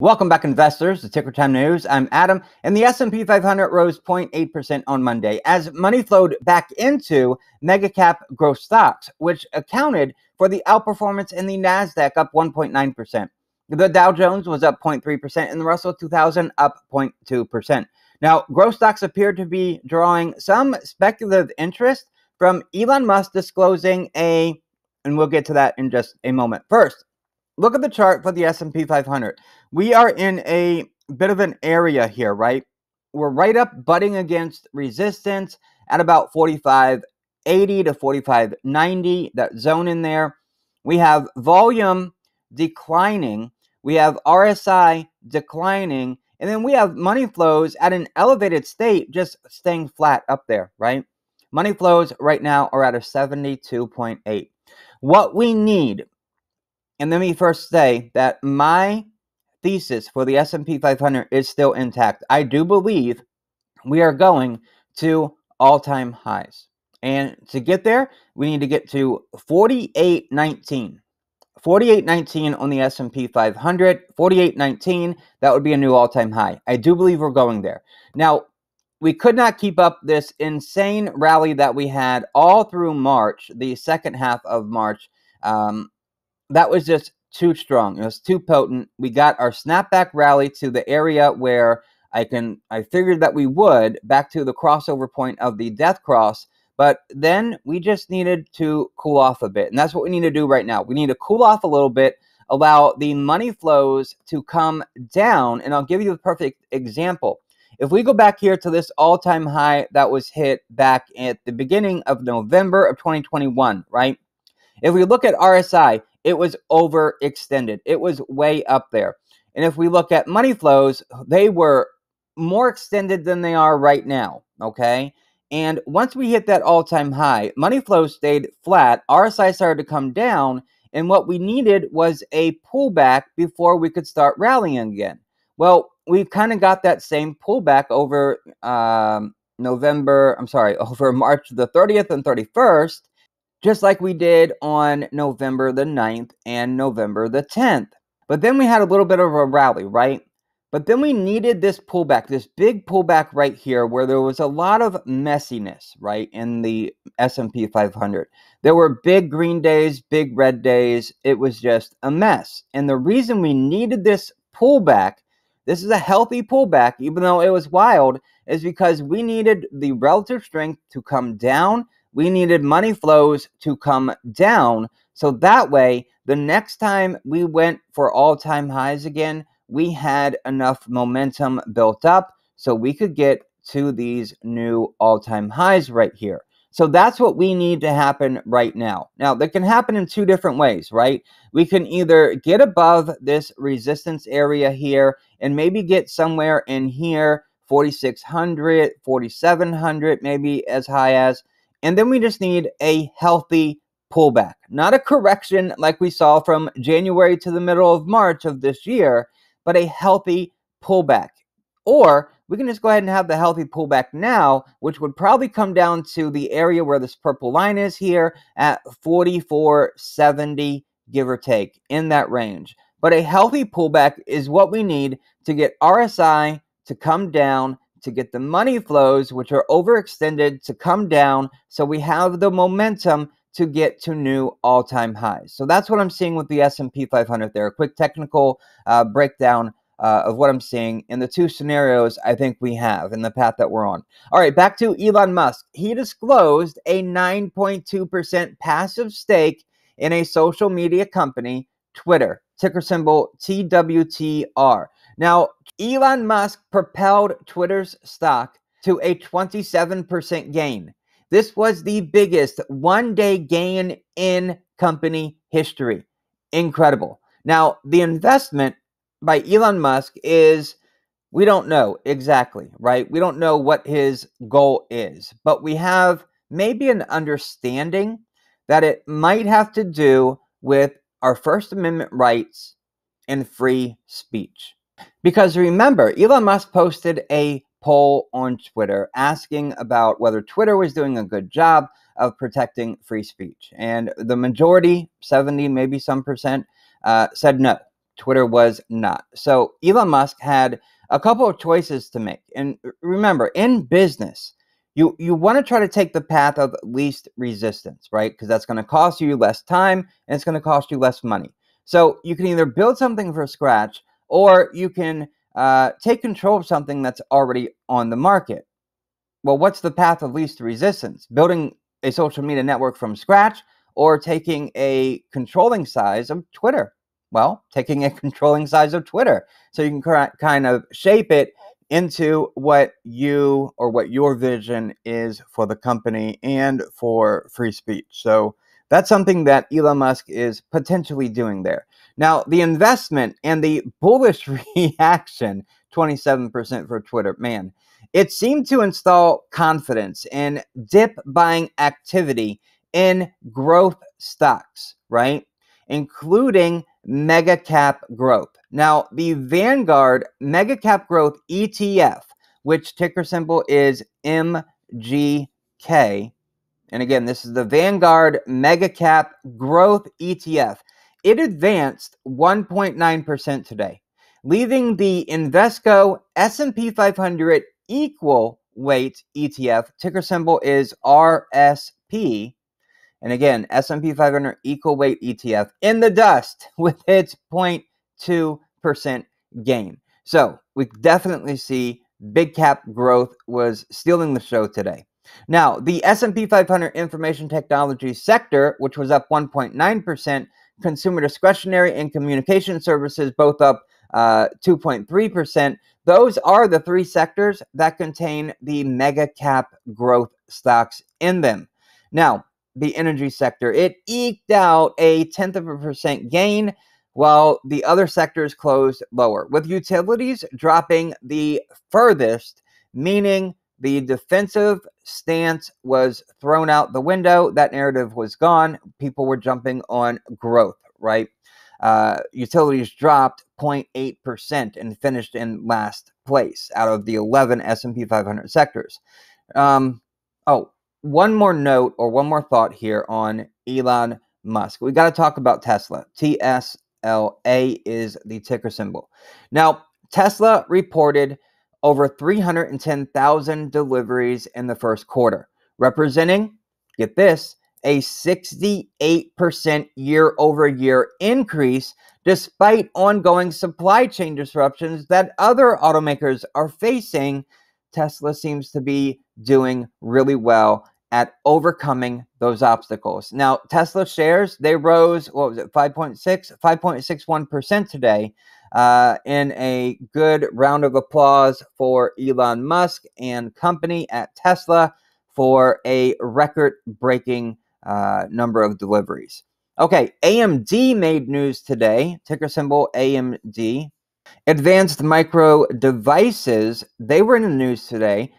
Welcome back, investors. The Ticker Time News. I'm Adam, and the S&P 500 rose 0.8% on Monday as money flowed back into mega cap growth stocks, which accounted for the outperformance in the Nasdaq, up 1.9%. The Dow Jones was up 0.3%, and the Russell 2000 up 0.2%. Now, growth stocks appear to be drawing some speculative interest from Elon Musk disclosing a, and we'll get to that in just a moment. First, look at the chart for the S&P 500. We are in a bit of an area here, right? We're right up butting against resistance at about 4580 to 4590, that zone in there. We have volume declining. We have RSI declining. And then we have money flows at an elevated state, just staying flat up there, right? Money flows right now are at a 72.8. What we need and let me first say that my thesis for the S&P 500 is still intact. I do believe we are going to all-time highs. And to get there, we need to get to 4819. 4819 on the S&P 500, 4819, that would be a new all-time high. I do believe we're going there. Now, we could not keep up this insane rally that we had all through March, the second half of March. Um, that was just too strong. It was too potent. We got our snapback rally to the area where I can I figured that we would back to the crossover point of the death cross, but then we just needed to cool off a bit. And that's what we need to do right now. We need to cool off a little bit, allow the money flows to come down, and I'll give you the perfect example. If we go back here to this all-time high that was hit back at the beginning of November of 2021, right? If we look at RSI, it was overextended. It was way up there. And if we look at money flows, they were more extended than they are right now. Okay. And once we hit that all time high, money flow stayed flat. RSI started to come down. And what we needed was a pullback before we could start rallying again. Well, we've kind of got that same pullback over um, November, I'm sorry, over March the 30th and 31st just like we did on November the 9th and November the 10th. But then we had a little bit of a rally, right? But then we needed this pullback, this big pullback right here where there was a lot of messiness, right, in the S&P 500. There were big green days, big red days. It was just a mess. And the reason we needed this pullback, this is a healthy pullback even though it was wild, is because we needed the relative strength to come down we needed money flows to come down. So that way, the next time we went for all time highs again, we had enough momentum built up so we could get to these new all time highs right here. So that's what we need to happen right now. Now, that can happen in two different ways, right? We can either get above this resistance area here and maybe get somewhere in here, 4,600, 4,700, maybe as high as. And then we just need a healthy pullback, not a correction like we saw from January to the middle of March of this year, but a healthy pullback. Or we can just go ahead and have the healthy pullback now, which would probably come down to the area where this purple line is here at 4470, give or take, in that range. But a healthy pullback is what we need to get RSI to come down to get the money flows, which are overextended, to come down so we have the momentum to get to new all-time highs. So that's what I'm seeing with the S&P 500 there. A quick technical uh, breakdown uh, of what I'm seeing in the two scenarios I think we have in the path that we're on. All right, back to Elon Musk. He disclosed a 9.2% passive stake in a social media company, Twitter, ticker symbol TWTR. Now, Elon Musk propelled Twitter's stock to a 27% gain. This was the biggest one day gain in company history. Incredible. Now, the investment by Elon Musk is we don't know exactly, right? We don't know what his goal is, but we have maybe an understanding that it might have to do with our First Amendment rights and free speech. Because remember, Elon Musk posted a poll on Twitter asking about whether Twitter was doing a good job of protecting free speech. And the majority, 70, maybe some percent, uh, said no. Twitter was not. So Elon Musk had a couple of choices to make. And remember, in business, you you want to try to take the path of least resistance, right? Because that's going to cost you less time and it's going to cost you less money. So you can either build something from scratch or you can uh, take control of something that's already on the market. Well, what's the path of least resistance? Building a social media network from scratch or taking a controlling size of Twitter? Well, taking a controlling size of Twitter. So you can kind of shape it into what you or what your vision is for the company and for free speech. So that's something that Elon Musk is potentially doing there. Now, the investment and the bullish reaction 27% for Twitter, man, it seemed to install confidence in dip buying activity in growth stocks, right? Including mega cap growth. Now, the Vanguard Mega Cap Growth ETF, which ticker symbol is MGK, and again, this is the Vanguard Mega Cap Growth ETF. It advanced 1.9% today, leaving the Invesco S&P 500 equal weight ETF, ticker symbol is RSP, and again, S&P 500 equal weight ETF in the dust with its 0.2% gain. So we definitely see big cap growth was stealing the show today. Now, the S&P 500 information technology sector, which was up 1.9%, consumer discretionary and communication services both up uh, 2.3%. Those are the three sectors that contain the mega cap growth stocks in them. Now, the energy sector. It eked out a tenth of a percent gain, while the other sectors closed lower, with utilities dropping the furthest, meaning the defensive stance was thrown out the window. That narrative was gone. People were jumping on growth, right? Uh, utilities dropped 0.8% and finished in last place out of the 11 S&P 500 sectors. Um, oh, one more note or one more thought here on Elon Musk. We got to talk about Tesla. TSLA is the ticker symbol. Now, Tesla reported over 310,000 deliveries in the first quarter, representing, get this, a 68% year over year increase despite ongoing supply chain disruptions that other automakers are facing. Tesla seems to be doing really well at overcoming those obstacles. Now, Tesla shares, they rose, what was it, 5.6, 5.61% today uh, in a good round of applause for Elon Musk and company at Tesla for a record breaking uh, number of deliveries. Okay, AMD made news today, ticker symbol AMD. Advanced Micro Devices, they were in the news today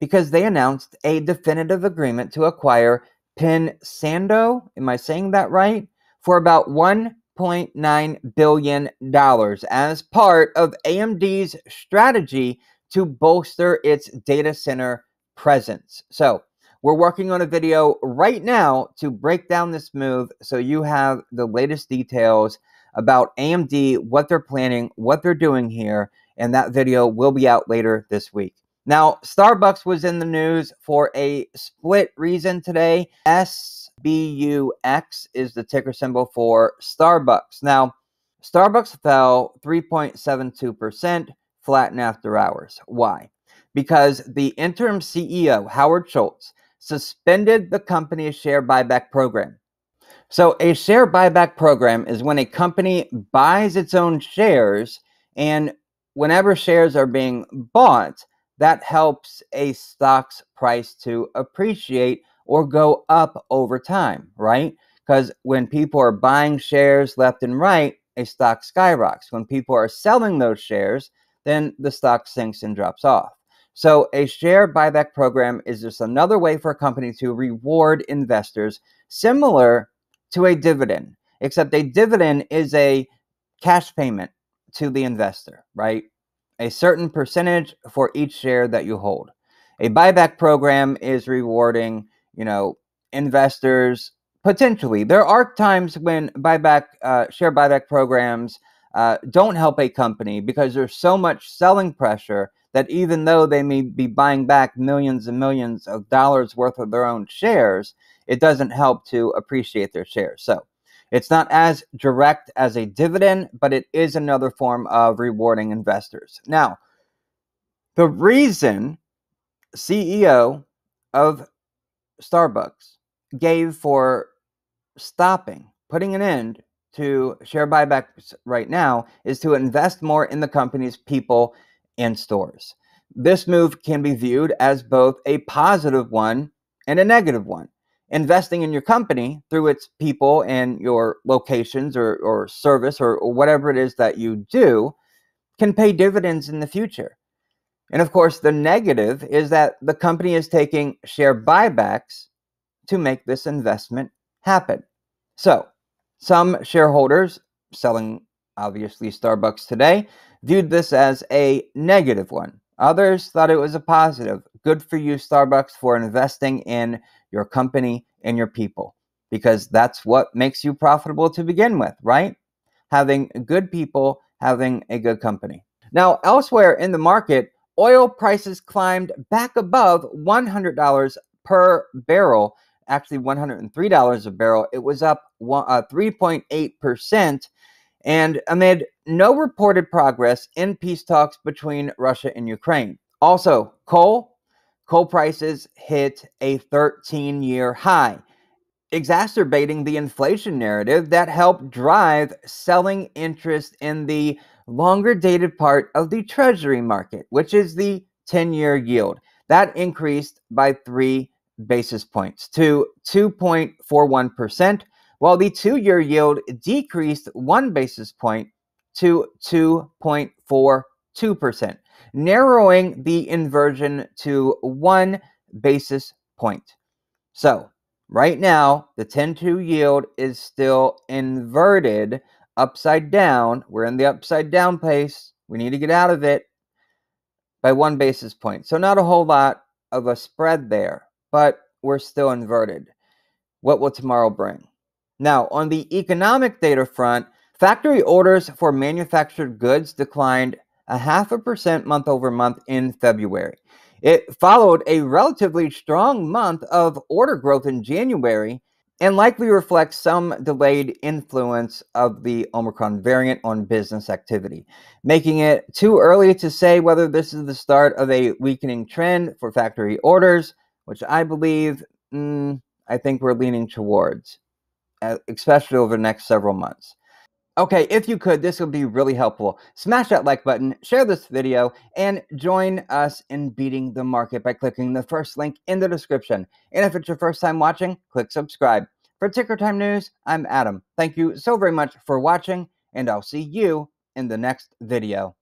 because they announced a definitive agreement to acquire Pensando, am I saying that right? For about $1.9 billion as part of AMD's strategy to bolster its data center presence. So, we're working on a video right now to break down this move so you have the latest details about AMD, what they're planning, what they're doing here, and that video will be out later this week. Now, Starbucks was in the news for a split reason today. SBUX is the ticker symbol for Starbucks. Now, Starbucks fell 3.72% flat flatten after hours. Why? Because the interim CEO, Howard Schultz, suspended the company's share buyback program. So, a share buyback program is when a company buys its own shares, and whenever shares are being bought, that helps a stock's price to appreciate or go up over time, right? Because when people are buying shares left and right, a stock skyrockets. When people are selling those shares, then the stock sinks and drops off. So, a share buyback program is just another way for a company to reward investors, similar to a dividend, except a dividend is a cash payment to the investor, right? A certain percentage for each share that you hold. A buyback program is rewarding, you know, investors potentially. There are times when buyback uh, share buyback programs uh, don't help a company because there's so much selling pressure that even though they may be buying back millions and millions of dollars worth of their own shares, it doesn't help to appreciate their shares. So it's not as direct as a dividend, but it is another form of rewarding investors. Now, the reason CEO of Starbucks gave for stopping, putting an end to share buybacks right now is to invest more in the company's people and stores. This move can be viewed as both a positive one and a negative one. Investing in your company through its people and your locations or, or service or, or whatever it is that you do can pay dividends in the future. And of course, the negative is that the company is taking share buybacks to make this investment happen. So, some shareholders selling obviously Starbucks today viewed this as a negative one. Others thought it was a positive. Good for you, Starbucks, for investing in your company and your people because that's what makes you profitable to begin with, right? Having good people, having a good company. Now, elsewhere in the market, oil prices climbed back above $100 per barrel, actually $103 a barrel. It was up 3.8%. Uh, and amid no reported progress in peace talks between Russia and Ukraine. Also, coal, coal prices hit a 13 year high, exacerbating the inflation narrative that helped drive selling interest in the longer dated part of the treasury market, which is the 10 year yield. That increased by three basis points to 2.41%, while the two year yield decreased one basis point to 2.42%, narrowing the inversion to one basis point. So, right now, the 10 2 yield is still inverted upside down. We're in the upside down pace. We need to get out of it by one basis point. So, not a whole lot of a spread there, but we're still inverted. What will tomorrow bring? Now, on the economic data front, factory orders for manufactured goods declined a half a percent month over month in February. It followed a relatively strong month of order growth in January and likely reflects some delayed influence of the Omicron variant on business activity, making it too early to say whether this is the start of a weakening trend for factory orders, which I believe, mm, I think we're leaning towards especially over the next several months. Okay, if you could, this would be really helpful. Smash that like button, share this video, and join us in beating the market by clicking the first link in the description. And if it's your first time watching, click subscribe. For Ticker Time News, I'm Adam. Thank you so very much for watching, and I'll see you in the next video.